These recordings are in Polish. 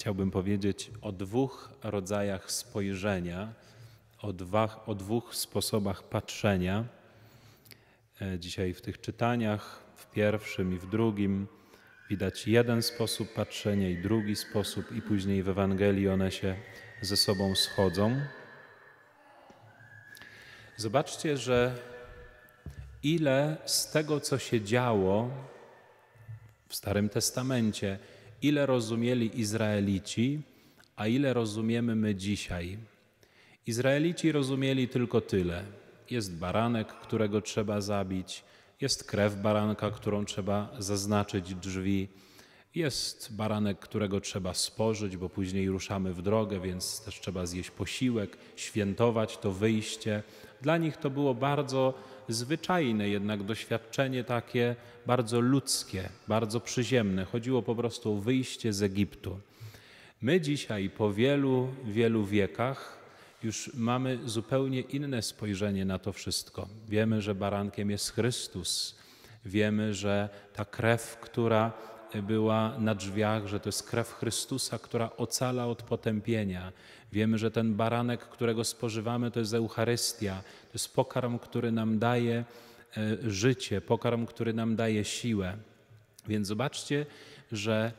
chciałbym powiedzieć o dwóch rodzajach spojrzenia, o, dwa, o dwóch sposobach patrzenia. E, dzisiaj w tych czytaniach, w pierwszym i w drugim, widać jeden sposób patrzenia i drugi sposób, i później w Ewangelii one się ze sobą schodzą. Zobaczcie, że ile z tego, co się działo w Starym Testamencie, ile rozumieli Izraelici, a ile rozumiemy my dzisiaj. Izraelici rozumieli tylko tyle. Jest baranek, którego trzeba zabić, jest krew baranka, którą trzeba zaznaczyć drzwi, jest baranek, którego trzeba spożyć, bo później ruszamy w drogę, więc też trzeba zjeść posiłek, świętować to wyjście. Dla nich to było bardzo zwyczajne jednak doświadczenie takie bardzo ludzkie, bardzo przyziemne. Chodziło po prostu o wyjście z Egiptu. My dzisiaj po wielu, wielu wiekach już mamy zupełnie inne spojrzenie na to wszystko. Wiemy, że barankiem jest Chrystus. Wiemy, że ta krew, która była na drzwiach, że to jest krew Chrystusa, która ocala od potępienia. Wiemy, że ten baranek, którego spożywamy, to jest Eucharystia, to jest pokarm, który nam daje e, życie, pokarm, który nam daje siłę. Więc zobaczcie, że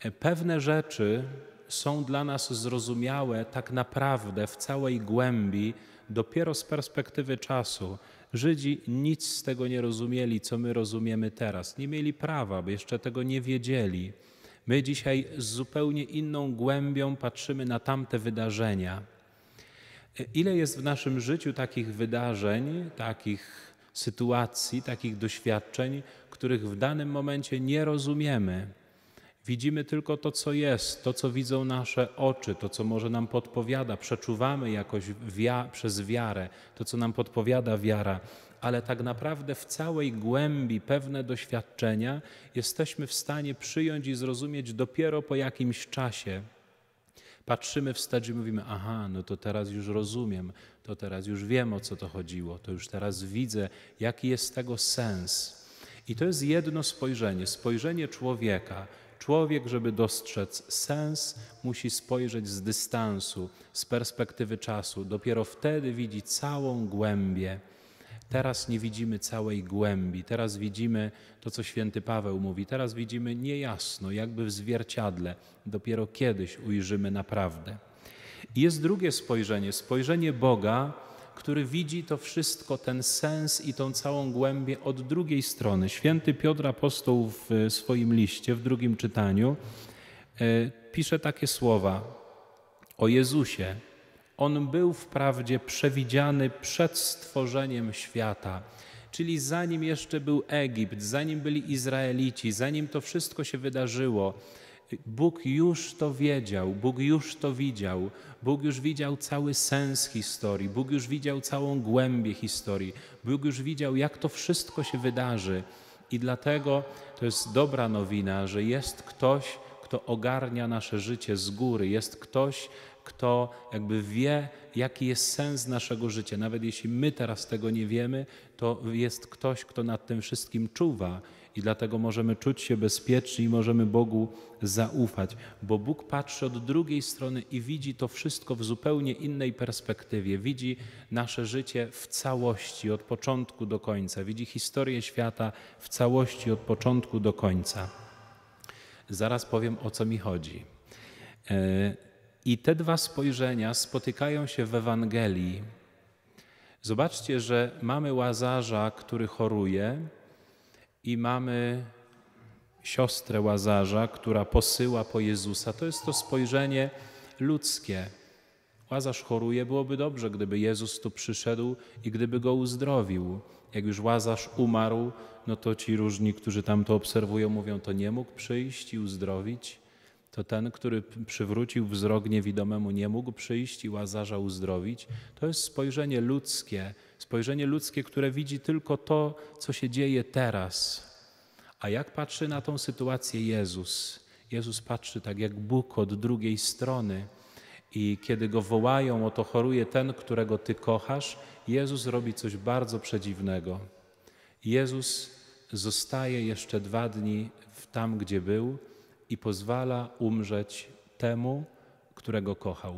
e, pewne rzeczy są dla nas zrozumiałe tak naprawdę w całej głębi dopiero z perspektywy czasu. Żydzi nic z tego nie rozumieli, co my rozumiemy teraz. Nie mieli prawa, bo jeszcze tego nie wiedzieli. My dzisiaj z zupełnie inną głębią patrzymy na tamte wydarzenia. Ile jest w naszym życiu takich wydarzeń, takich sytuacji, takich doświadczeń, których w danym momencie nie rozumiemy? Widzimy tylko to, co jest, to, co widzą nasze oczy, to, co może nam podpowiada, przeczuwamy jakoś wia przez wiarę, to, co nam podpowiada wiara, ale tak naprawdę w całej głębi pewne doświadczenia jesteśmy w stanie przyjąć i zrozumieć dopiero po jakimś czasie. Patrzymy wstecz i mówimy: Aha, no to teraz już rozumiem, to teraz już wiem o co to chodziło, to już teraz widzę, jaki jest tego sens. I to jest jedno spojrzenie, spojrzenie człowieka Człowiek, żeby dostrzec sens, musi spojrzeć z dystansu, z perspektywy czasu. Dopiero wtedy widzi całą głębię. Teraz nie widzimy całej głębi, teraz widzimy to, co święty Paweł mówi, teraz widzimy niejasno, jakby w zwierciadle. Dopiero kiedyś ujrzymy naprawdę. Jest drugie spojrzenie, spojrzenie Boga, który widzi to wszystko, ten sens i tą całą głębię od drugiej strony. Święty Piotr Apostoł w swoim liście, w drugim czytaniu, e, pisze takie słowa o Jezusie. On był wprawdzie przewidziany przed stworzeniem świata, czyli zanim jeszcze był Egipt, zanim byli Izraelici, zanim to wszystko się wydarzyło, Bóg już to wiedział, Bóg już to widział, Bóg już widział cały sens historii, Bóg już widział całą głębię historii, Bóg już widział, jak to wszystko się wydarzy. I dlatego to jest dobra nowina, że jest ktoś, kto ogarnia nasze życie z góry, jest ktoś, kto jakby wie, jaki jest sens naszego życia. Nawet jeśli my teraz tego nie wiemy, to jest ktoś, kto nad tym wszystkim czuwa i dlatego możemy czuć się bezpieczni i możemy Bogu zaufać, bo Bóg patrzy od drugiej strony i widzi to wszystko w zupełnie innej perspektywie. Widzi nasze życie w całości, od początku do końca. Widzi historię świata w całości, od początku do końca. Zaraz powiem, o co mi chodzi. I te dwa spojrzenia spotykają się w Ewangelii. Zobaczcie, że mamy łazarza, który choruje, i mamy siostrę Łazarza, która posyła po Jezusa. To jest to spojrzenie ludzkie. Łazarz choruje, byłoby dobrze, gdyby Jezus tu przyszedł i gdyby go uzdrowił. Jak już Łazarz umarł, no to ci różni, którzy tam to obserwują, mówią, to nie mógł przyjść i uzdrowić. To ten, który przywrócił wzrok niewidomemu, nie mógł przyjść i Łazarza uzdrowić. To jest spojrzenie ludzkie, spojrzenie ludzkie, które widzi tylko to, co się dzieje teraz. A jak patrzy na tą sytuację Jezus? Jezus patrzy tak jak Bóg od drugiej strony. I kiedy go wołają, oto choruje ten, którego ty kochasz, Jezus robi coś bardzo przedziwnego. Jezus zostaje jeszcze dwa dni tam, gdzie był i pozwala umrzeć temu, którego kochał.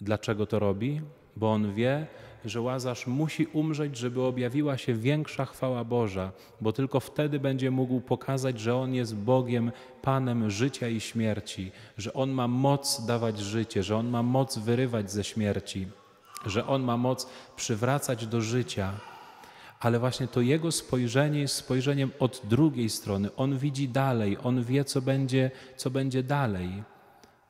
Dlaczego to robi? Bo on wie, że Łazarz musi umrzeć, żeby objawiła się większa chwała Boża, bo tylko wtedy będzie mógł pokazać, że On jest Bogiem, Panem życia i śmierci, że On ma moc dawać życie, że On ma moc wyrywać ze śmierci, że On ma moc przywracać do życia. Ale właśnie to Jego spojrzenie jest spojrzeniem od drugiej strony. On widzi dalej, On wie, co będzie, co będzie dalej.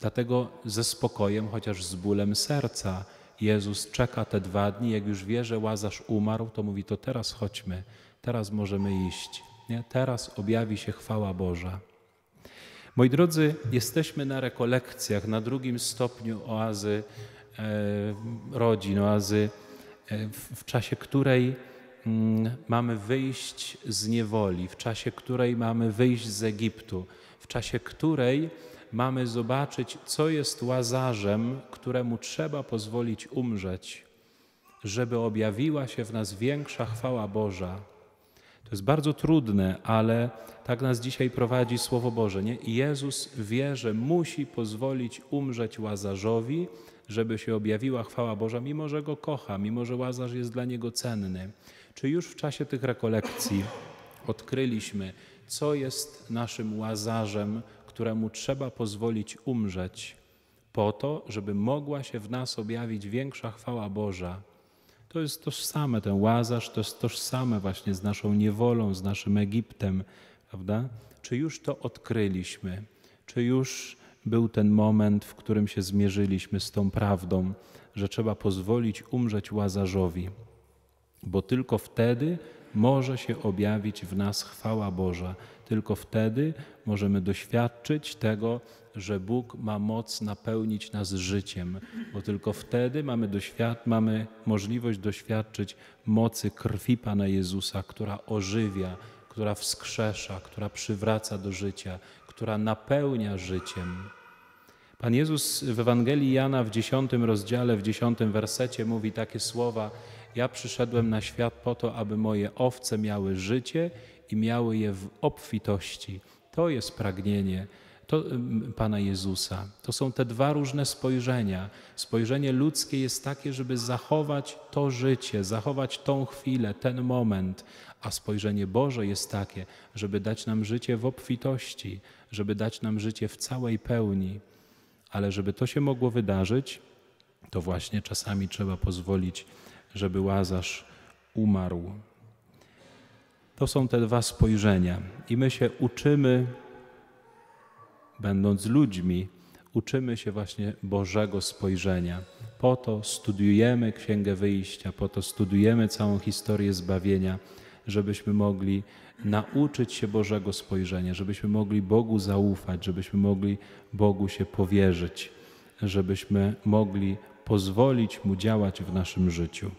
Dlatego ze spokojem, chociaż z bólem serca, Jezus czeka te dwa dni, jak już wie, że Łazarz umarł, to mówi, to teraz chodźmy, teraz możemy iść. Nie? Teraz objawi się chwała Boża. Moi drodzy, jesteśmy na rekolekcjach na drugim stopniu oazy e, rodzin, oazy, e, w, w czasie której mamy wyjść z niewoli, w czasie której mamy wyjść z Egiptu, w czasie której mamy zobaczyć, co jest łazarzem, któremu trzeba pozwolić umrzeć, żeby objawiła się w nas większa chwała Boża. To jest bardzo trudne, ale tak nas dzisiaj prowadzi Słowo Boże. Nie? Jezus wie, że musi pozwolić umrzeć łazarzowi, żeby się objawiła chwała Boża, mimo że go kocha, mimo że łazarz jest dla niego cenny. Czy już w czasie tych rekolekcji odkryliśmy, co jest naszym łazarzem, któremu trzeba pozwolić umrzeć, po to, żeby mogła się w nas objawić większa chwała Boża. To jest tożsame, ten łazarz to jest tożsame właśnie z naszą niewolą, z naszym Egiptem, prawda? Czy już to odkryliśmy? Czy już był ten moment, w którym się zmierzyliśmy z tą prawdą, że trzeba pozwolić umrzeć łazarzowi? Bo tylko wtedy może się objawić w nas chwała Boża. Tylko wtedy możemy doświadczyć tego, że Bóg ma moc napełnić nas życiem, bo tylko wtedy mamy, doświad- mamy możliwość doświadczyć mocy krwi Pana Jezusa, która ożywia, która wskrzesza, która przywraca do życia, która napełnia życiem. Pan Jezus w Ewangelii Jana w dziesiątym rozdziale, w dziesiątym wersecie mówi takie słowa: Ja przyszedłem na świat po to, aby moje owce miały życie i miały je w obfitości. To jest pragnienie to, Pana Jezusa. To są te dwa różne spojrzenia. Spojrzenie ludzkie jest takie, żeby zachować to życie, zachować tą chwilę, ten moment, a spojrzenie Boże jest takie, żeby dać nam życie w obfitości, żeby dać nam życie w całej pełni. Ale żeby to się mogło wydarzyć, to właśnie czasami trzeba pozwolić, żeby Łazarz umarł. To są te dwa spojrzenia. I my się uczymy, będąc ludźmi, uczymy się właśnie Bożego spojrzenia. Po to studiujemy Księgę Wyjścia, po to studiujemy całą historię zbawienia, żebyśmy mogli nauczyć się Bożego spojrzenia, żebyśmy mogli Bogu zaufać, żebyśmy mogli Bogu się powierzyć, żebyśmy mogli pozwolić Mu działać w naszym życiu.